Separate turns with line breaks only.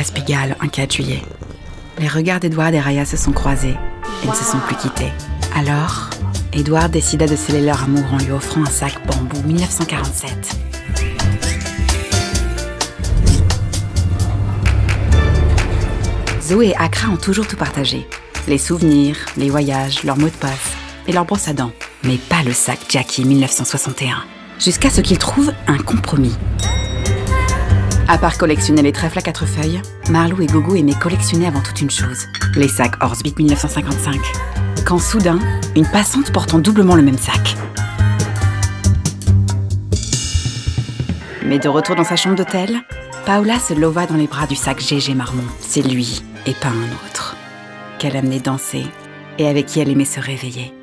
Place un 4 juillet. Les regards d'Edouard et Raya se sont croisés et ne se sont plus quittés. Alors, Edouard décida de sceller leur amour en lui offrant un sac bambou 1947. Zoé et Accra ont toujours tout partagé. Les souvenirs, les voyages, leurs mots de passe et leurs brosses à dents. Mais pas le sac Jackie 1961. Jusqu'à ce qu'ils trouvent un compromis. À part collectionner les trèfles à quatre feuilles, Marlou et Gogo aimaient collectionner avant toute une chose. Les sacs Horsebit 1955. Quand soudain, une passante portant doublement le même sac. Mais de retour dans sa chambre d'hôtel, Paola se lova dans les bras du sac GG Marmont. C'est lui, et pas un autre, qu'elle amenait danser et avec qui elle aimait se réveiller.